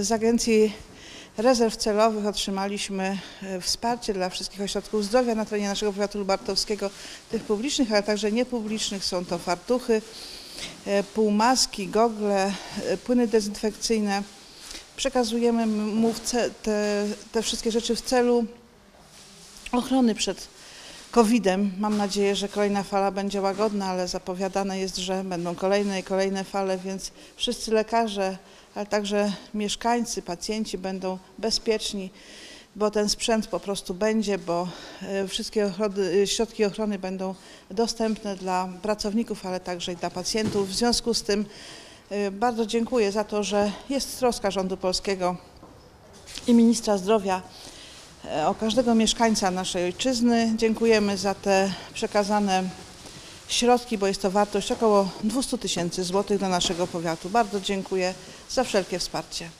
Z Agencji Rezerw Celowych otrzymaliśmy e, wsparcie dla wszystkich ośrodków zdrowia na terenie naszego powiatu lubartowskiego, tych publicznych, ale także niepublicznych. Są to fartuchy, e, półmaski, gogle, e, płyny dezynfekcyjne. Przekazujemy mu te, te wszystkie rzeczy w celu ochrony przed COVID-em. Mam nadzieję, że kolejna fala będzie łagodna, ale zapowiadane jest, że będą kolejne i kolejne fale, więc wszyscy lekarze, ale także mieszkańcy, pacjenci będą bezpieczni, bo ten sprzęt po prostu będzie, bo e, wszystkie ochrony, e, środki ochrony będą dostępne dla pracowników, ale także i dla pacjentów. W związku z tym e, bardzo dziękuję za to, że jest troska rządu polskiego i ministra zdrowia o każdego mieszkańca naszej ojczyzny. Dziękujemy za te przekazane środki, bo jest to wartość około 200 tysięcy złotych dla naszego powiatu. Bardzo dziękuję za wszelkie wsparcie.